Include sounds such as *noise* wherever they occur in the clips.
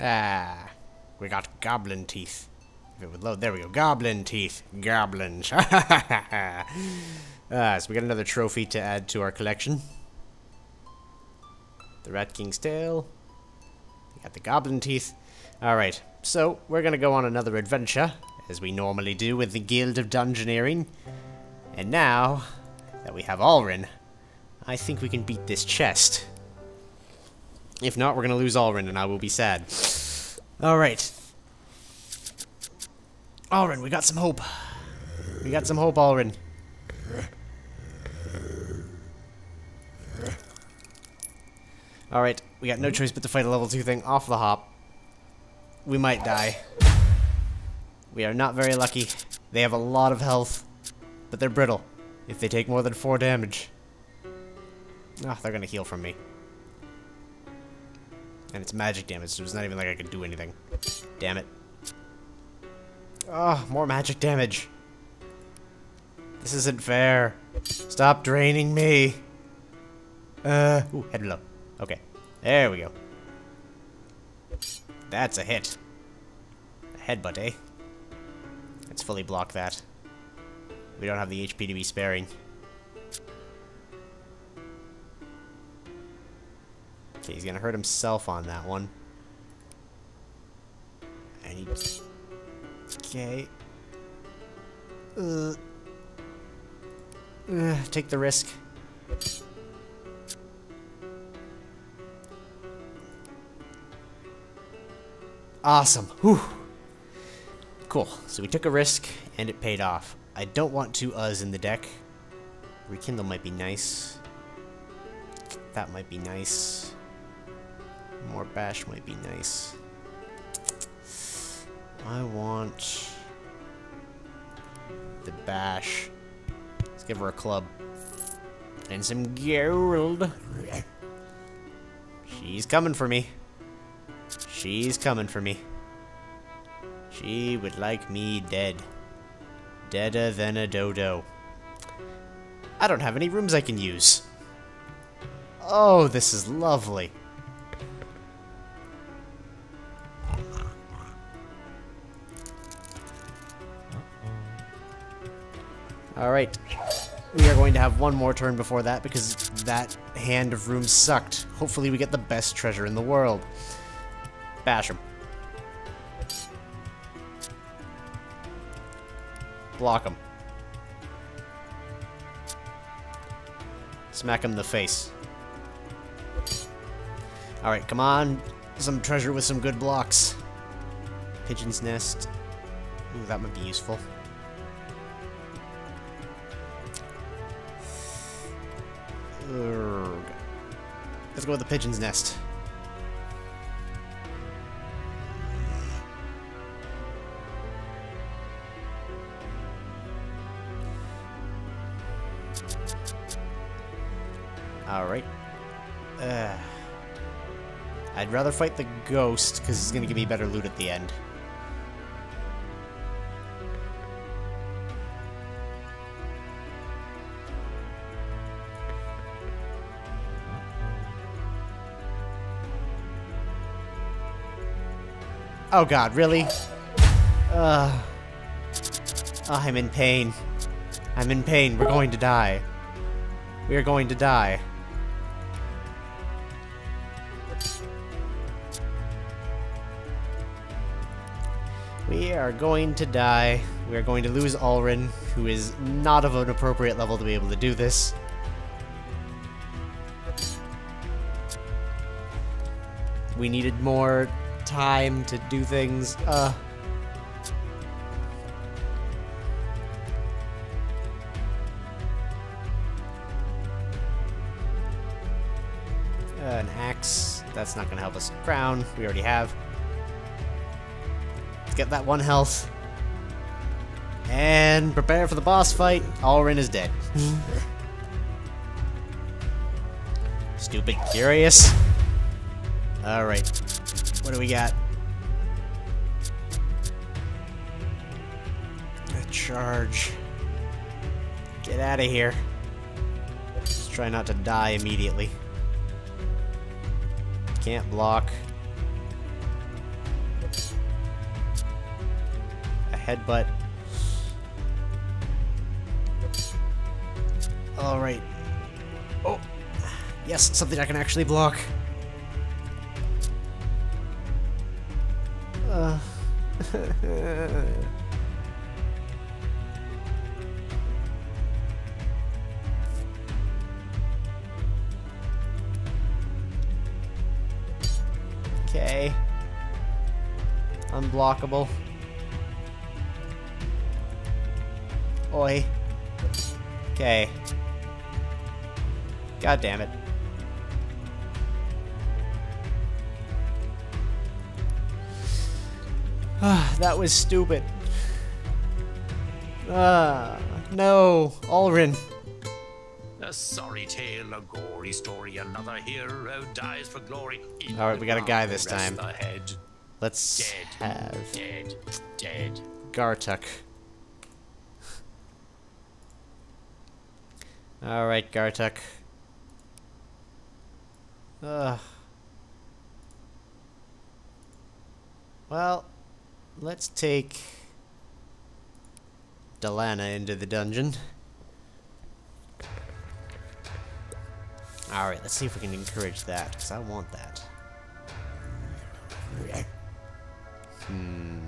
Ah, we got goblin teeth. If it would load, there we go. Goblin teeth. Goblins. *laughs* ah, so we got another trophy to add to our collection. The Rat King's tail. We got the goblin teeth. Alright, so we're gonna go on another adventure, as we normally do with the Guild of Dungeoneering. And now that we have Alrin, I think we can beat this chest. If not, we're gonna lose Alrin and I will be sad. Alright. Alrin, we got some hope. We got some hope, Alrin. Alright, we got no choice but to fight a level 2 thing off the hop. We might die. We are not very lucky. They have a lot of health, but they're brittle if they take more than 4 damage. Ah, oh, they're gonna heal from me. And it's magic damage, so it's not even like I can do anything. Damn it. Oh, more magic damage. This isn't fair. Stop draining me. Uh, ooh, head low. Okay. There we go. That's a hit. A headbutt, eh? Let's fully block that. We don't have the HP to be sparing. Okay, he's gonna hurt himself on that one. And he... Okay. Uh, uh, take the risk. Awesome. Whew. Cool. So we took a risk, and it paid off. I don't want two uhs in the deck. Rekindle might be nice. That might be nice. More bash might be nice. I want the bash. Let's give her a club. And some gold. She's coming for me. She's coming for me. She would like me dead. Deader than a dodo. I don't have any rooms I can use. Oh, this is lovely. Alright. We are going to have one more turn before that because that hand of rooms sucked. Hopefully we get the best treasure in the world. Bash him. Block him. Smack him in the face. Alright, come on. Some treasure with some good blocks. Pigeon's nest. Ooh, that might be useful. Let's go with the pigeon's nest. Alright. Uh, I'd rather fight the ghost, because he's going to give me better loot at the end. Oh god, really? Uh, oh, I'm in pain. I'm in pain. We're going to die. We are going to die. We are going to die. We are going to lose Alrin, who is not of an appropriate level to be able to do this. We needed more time to do things. Uh. an axe. That's not going to help us. Crown, we already have. Let's get that one health. And prepare for the boss fight. Alrin is dead. *laughs* Stupid curious. Alright. What do we got? A charge. Get out of here. Let's try not to die immediately. Can't block. A headbutt. Alright. Oh! Yes, something I can actually block. Uh. *laughs* okay. Unblockable. Oi. Okay. God damn it. Ah, that was stupid. Ah, no, Ulrin. A sorry tale, a gory story, another hero dies for glory. All right, we got a guy this time. Let's Dead. have Dead, dead. Gartuk. Alright, Gartuk. Ugh. Well, let's take Delana into the dungeon. Alright, let's see if we can encourage that, because I want that. Hmm.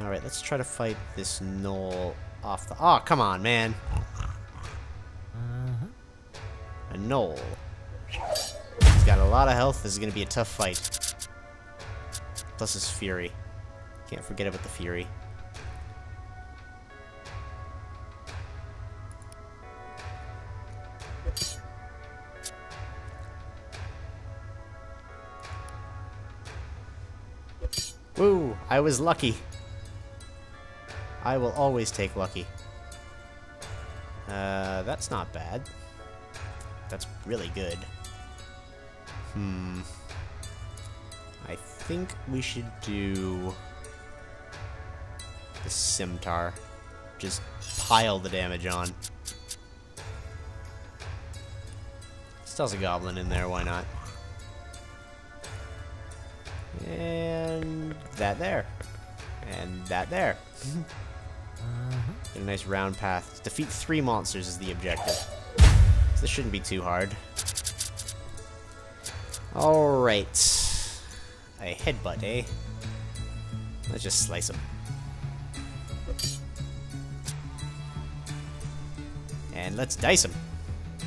Alright, let's try to fight this gnoll off the- Oh, come on, man! A gnoll. Got a lot of health, this is gonna be a tough fight. Plus his fury. Can't forget about the fury. Woo! I was lucky. I will always take lucky. Uh, that's not bad. That's really good. Hmm. I think we should do the Scimitar. Just pile the damage on. Still has a goblin in there, why not? And that there. And that there. Get a nice round path. Defeat three monsters is the objective. So this shouldn't be too hard. Alright. A headbutt, eh? Let's just slice him. And let's dice him.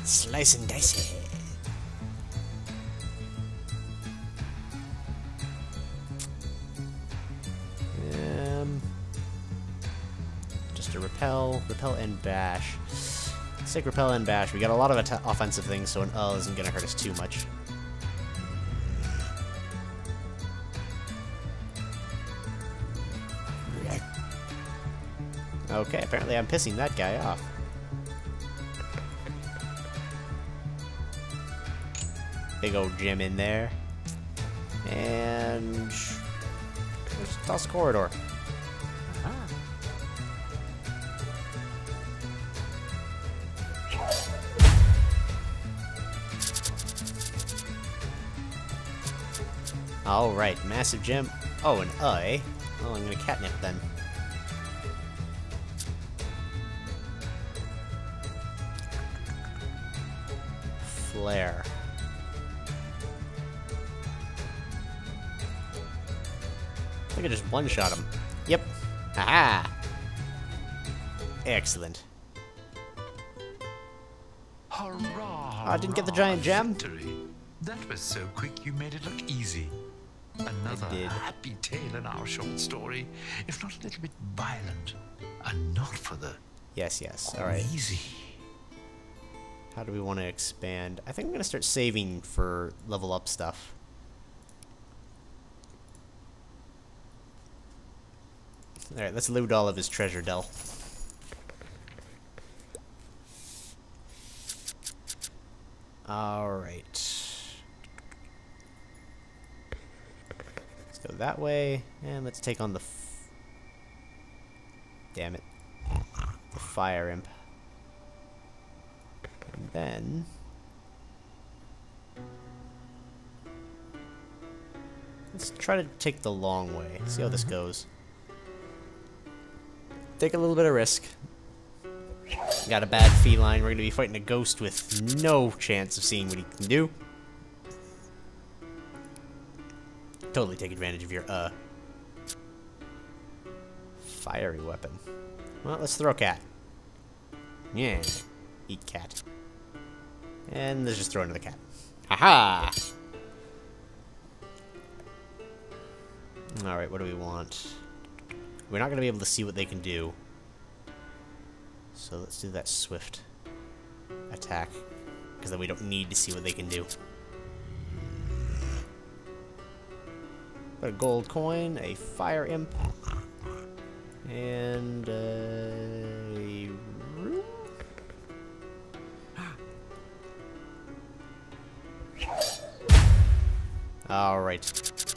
Slice and dice it. Um, just a repel, repel and bash. Take repel and bash. We got a lot of offensive things, so an L isn't gonna hurt us too much. Okay, apparently I'm pissing that guy off. Big old gym in there. And... Let's toss corridor. Alright, massive gem. Oh, an I. Oh, I'm gonna catnip then. One-shot him. Yep. Aha! Excellent. Hurrah! I didn't get the giant gem. Victory. That was so quick you made it look easy. Another happy tale in our short story, if not a little bit violent, and not for the Yes, yes. Alright. easy. How do we want to expand? I think I'm going to start saving for level up stuff. Alright, let's loot all of his treasure dell. Alright. Let's go that way, and let's take on the... Damn it. The fire imp. And then... Let's try to take the long way. See how this goes. Take a little bit of risk. Got a bad feline. We're going to be fighting a ghost with no chance of seeing what he can do. Totally take advantage of your, uh... Fiery weapon. Well, let's throw cat. Yeah. Eat cat. And let's just throw another cat. Haha! Alright, what do we want? We're not going to be able to see what they can do. So let's do that swift attack. Because then we don't need to see what they can do. Got a gold coin, a fire imp, and a rune? *gasps* Alright.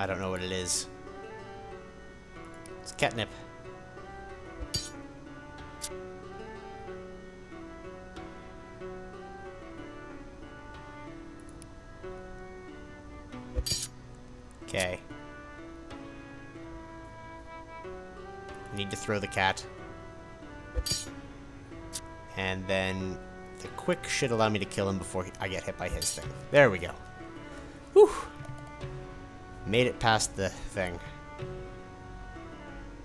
I don't know what it is. It's catnip. Okay. Need to throw the cat. And then the quick should allow me to kill him before I get hit by his thing. There we go. Made it past the thing.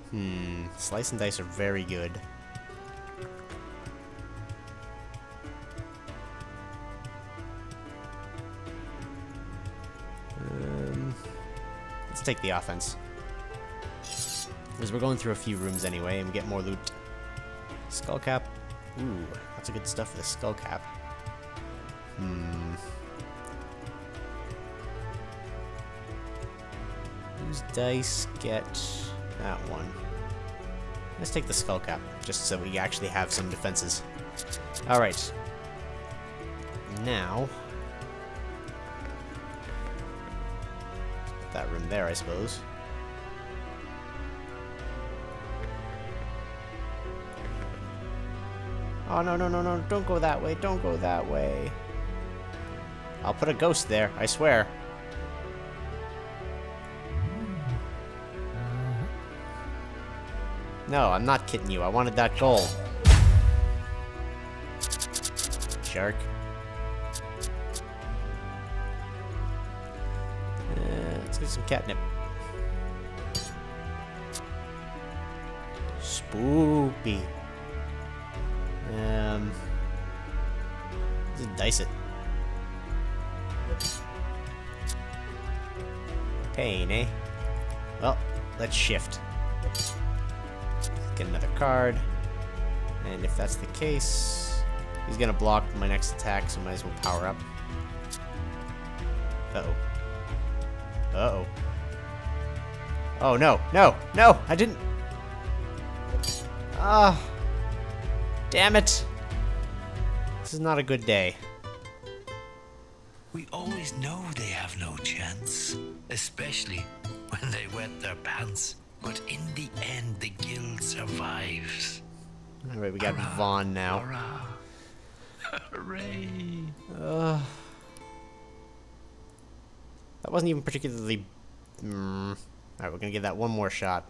Hmm. Slice and dice are very good. Um, let's take the offense. Because we're going through a few rooms anyway and we get more loot. Skull cap. Ooh, that's a good stuff for the skull cap. Hmm. Use dice, get that one. Let's take the skull cap, just so we actually have some defenses. Alright. Now... That room there, I suppose. Oh, no, no, no, no, don't go that way, don't go that way. I'll put a ghost there, I swear. No, I'm not kidding you. I wanted that gold. Shark. Uh, let's get some catnip. Spoopy. Um, just dice it. Pain, eh? Well, let's shift. Get another card. And if that's the case, he's gonna block my next attack, so might as well power up. Uh-oh. Uh-oh. Oh, no, no, no, I didn't... Ah. Damn it. This is not a good day. We always know they have no chance, especially when they wet their pants. But in the end, the guild survives. Alright, we got Hurrah, Vaughn now. Hurrah! *laughs* Hooray! Uh, that wasn't even particularly... Mm. Alright, we're gonna give that one more shot.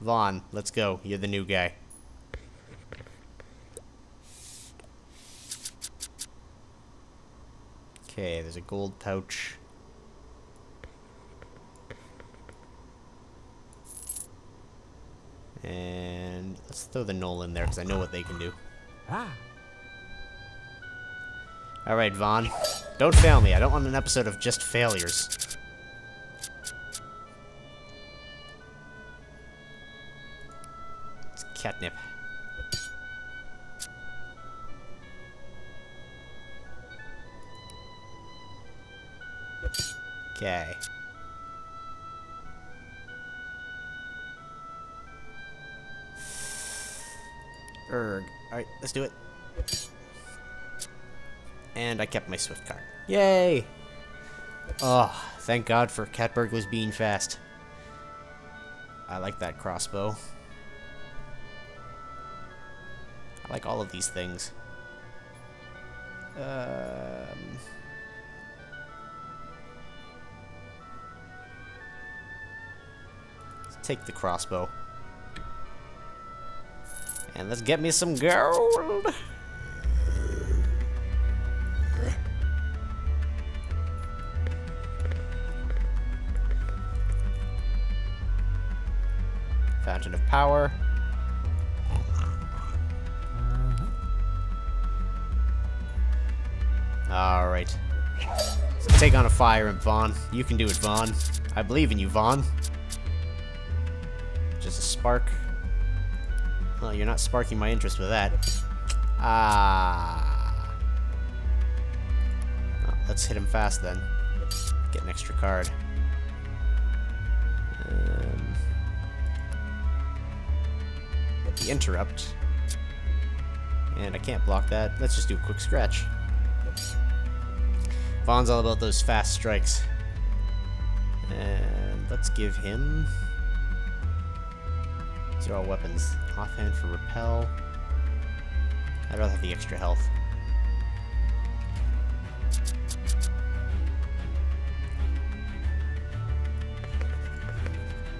Vaughn, let's go. You're the new guy. Okay, there's a gold pouch. And let's throw the Gnoll in there because I know what they can do. Ah, Alright, Vaughn. Don't fail me. I don't want an episode of just failures. It's catnip. Okay. Erg. Alright, let's do it. And I kept my Swift card. Yay! Oh, thank God for cat was being fast. I like that crossbow. I like all of these things. Um, let's take the crossbow. And let's get me some gold. Fountain of Power. Mm-hmm. Alright. So take on a fire and Vaughn. You can do it, Vaughn. I believe in you, Vaughn. Just a spark. Well, you're not sparking my interest with that. Ah. Let's hit him fast then. Get an extra card. Um, the interrupt. And I can't block that. Let's just do a quick scratch. Vaughn's all about those fast strikes. And let's give him... These all weapons. Offhand for repel. I'd rather have the extra health.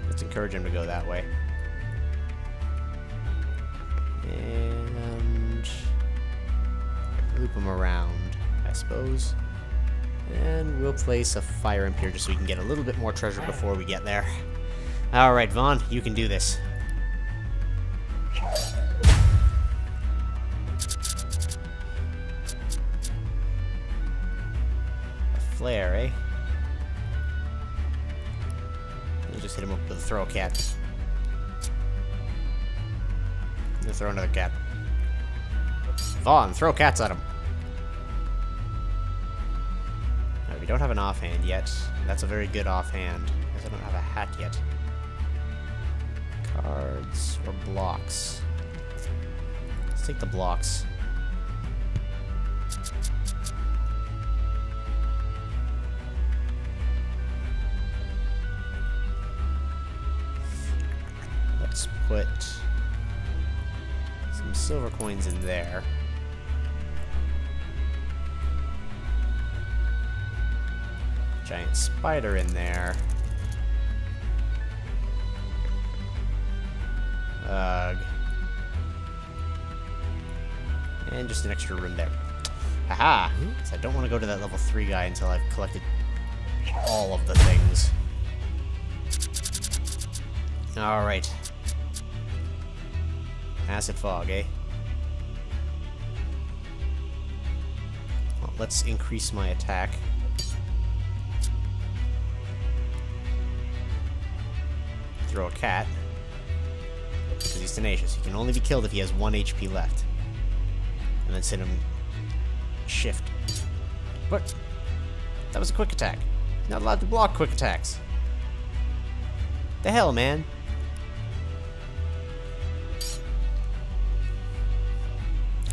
Let's encourage him to go that way. And loop him around, I suppose. And we'll place a fire imp here just so we can get a little bit more treasure before we get there. Alright, Vaughn, you can do this. Throw a cat. Throw another cat. Vaughn, throw cats at him. No, we don't have an offhand yet. That's a very good offhand. Guess I don't have a hat yet. Cards or blocks? Let's take the blocks. Let's put some silver coins in there. Giant spider in there. Ugh. And just an extra room there. Haha! So I don't want to go to that level 3 guy until I've collected all of the things. Alright. Acid fog, eh? Well, let's increase my attack. Throw a cat. Because he's tenacious. He can only be killed if he has 1 HP left. And then send him shift. What? That was a quick attack. Not allowed to block quick attacks. The hell, man?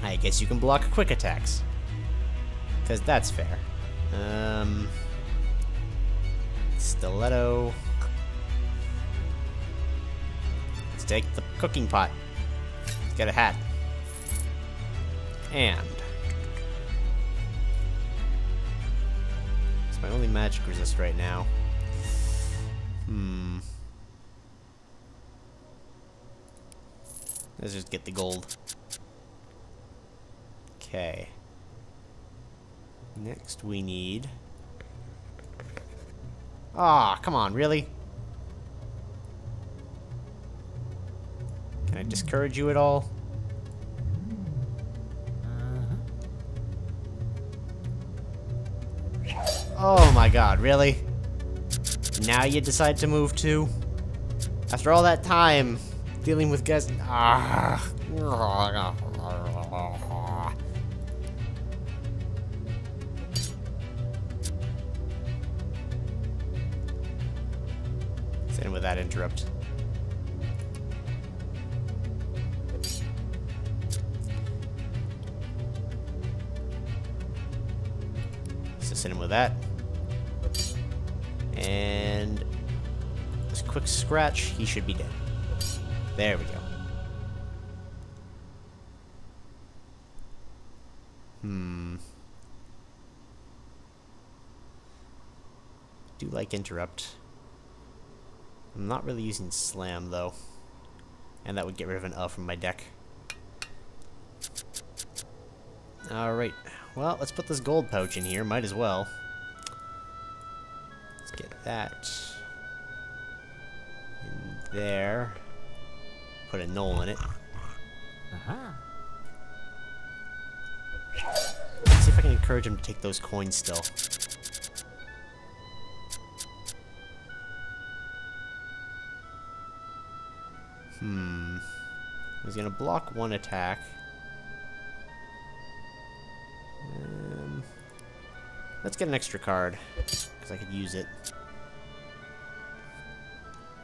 I guess you can block quick attacks. Because that's fair. Um, stiletto. Let's take the cooking pot. Get a hat. And. It's my only magic resist right now. Hmm. Let's just get the gold. Okay. Next we need... Ah, come on, really? Can I discourage you at all? Oh my god, really? Now you decide to move too? After all that time dealing with guys. Ah. that interrupt. Assist him with that. And this quick scratch, he should be dead. There we go. Hmm. Do like interrupt. I'm not really using slam though. And that would get rid of an uh from my deck. Alright, well, let's put this gold pouch in here, might as well. Let's get that in there. Put a gnoll in it. Aha. Let's see if I can encourage him to take those coins still. He's gonna block one attack. Um, let's get an extra card, because I could use it.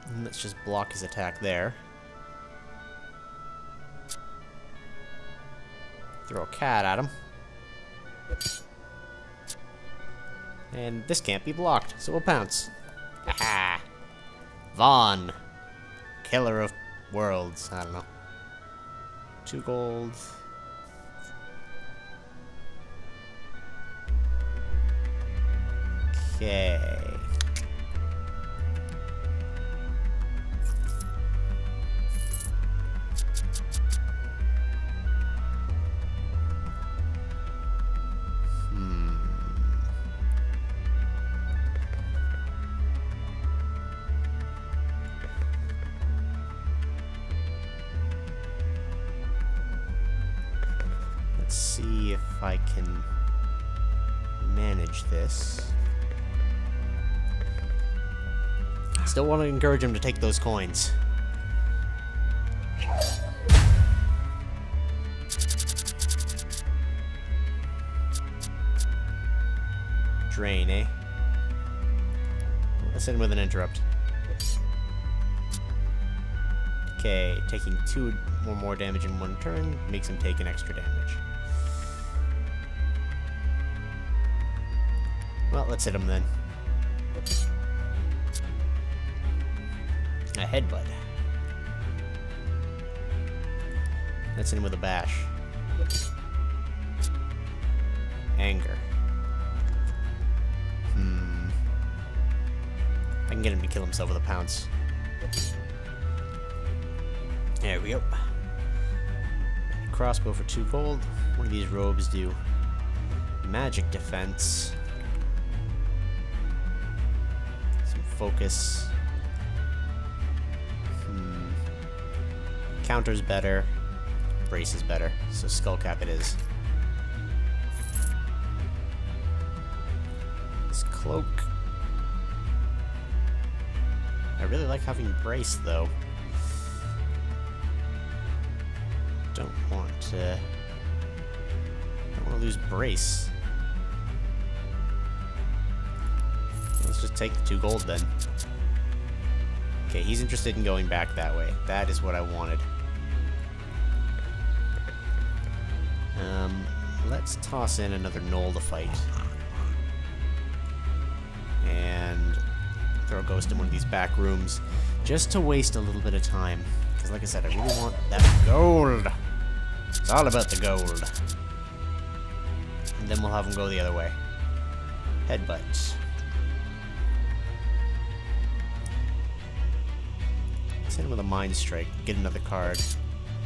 And let's just block his attack there. Throw a cat at him. And this can't be blocked, so we'll pounce. *laughs* Haha! Vaughn! Killer of worlds. I don't know. Two gold. Okay. See if I can manage this. Still want to encourage him to take those coins. Drain, eh? Let's end with an interrupt. Okay, taking two or more damage in one turn makes him take an extra damage. Let's hit him then. A headbutt. Let's him with a bash. Anger. Hmm. I can get him to kill himself with a pounce. There we go. Crossbow for two gold. What do these robes do? Magic defense. Focus. Hmm. Counter's better. Brace is better. So skull cap it is. This cloak. I really like having brace though. Don't want to. Don't want to lose brace. Just take the two gold then. Okay, he's interested in going back that way. That is what I wanted. Um, let's toss in another Gnoll to fight. And throw a ghost in one of these back rooms just to waste a little bit of time. Because like I said, I really want that gold. It's all about the gold. And then we'll have him go the other way. Headbutt. Hit him with a Mind Strike. Get another card.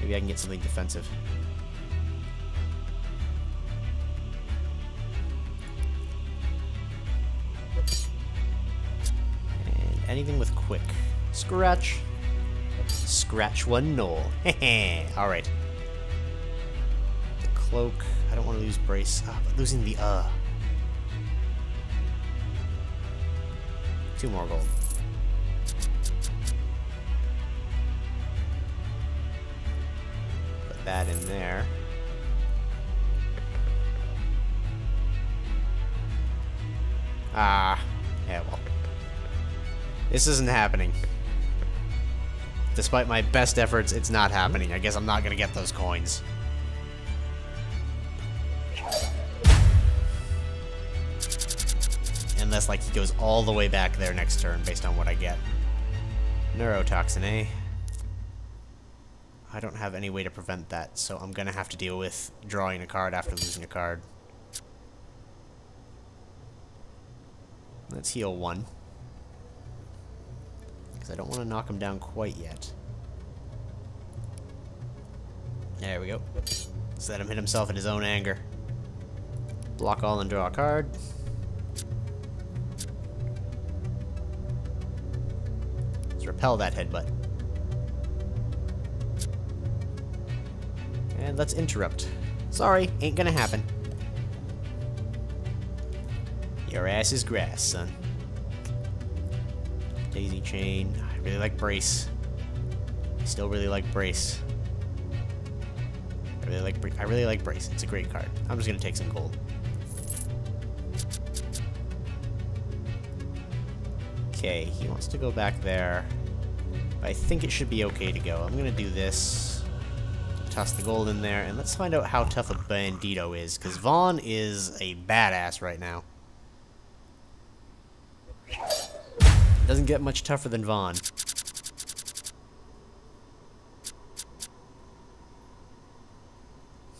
Maybe I can get something defensive. And anything with quick. Scratch. Scratch one gnoll. *laughs* Alright. The cloak. I don't want to lose brace. Ah, but losing the uh. Two more gold. That in there. Ah, yeah, well. This isn't happening. Despite my best efforts, it's not happening. I guess I'm not gonna get those coins. Unless, like, he goes all the way back there next turn based on what I get. Neurotoxin, eh? I don't have any way to prevent that, so I'm gonna have to deal with drawing a card after losing a card. Let's heal one. Because I don't want to knock him down quite yet. There we go. Let's let him hit himself in his own anger. Block all and draw a card. Let's repel that headbutt. Let's interrupt. Sorry, ain't gonna happen. Your ass is grass, son. Daisy chain. I really like brace. I still really like brace. I really like I really like brace. It's a great card. I'm just gonna take some gold. Okay, he wants to go back there. I think it should be okay to go. I'm gonna do this. Toss the gold in there, and let's find out how tough a bandito is, because Vaughn is a badass right now. Doesn't get much tougher than Vaughn.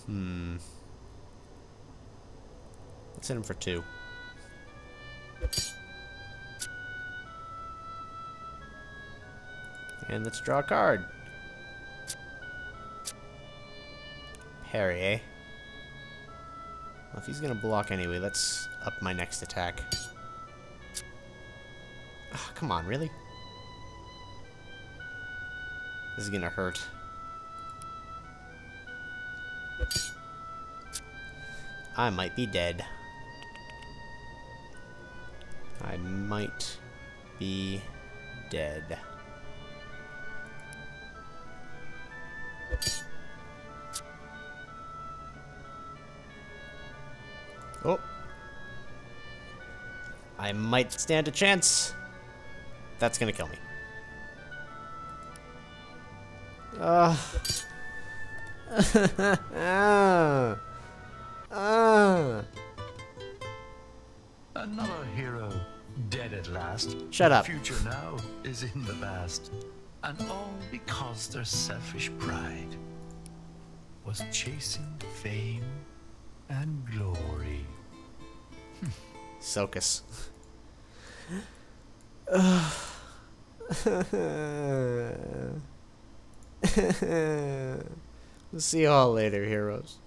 Hmm. Let's hit him for two. And let's draw a card. Parry, eh? Well, if he's gonna block anyway, let's up my next attack. Oh, come on, really? This is gonna hurt. I might be dead. I might be dead. Oh. I might stand a chance. That's gonna kill me. Uh. uh. Uh. Another hero dead at last. Shut up. the future now is in the past. And all because their selfish pride was chasing fame and glory. Socus. *laughs* See you all later, heroes.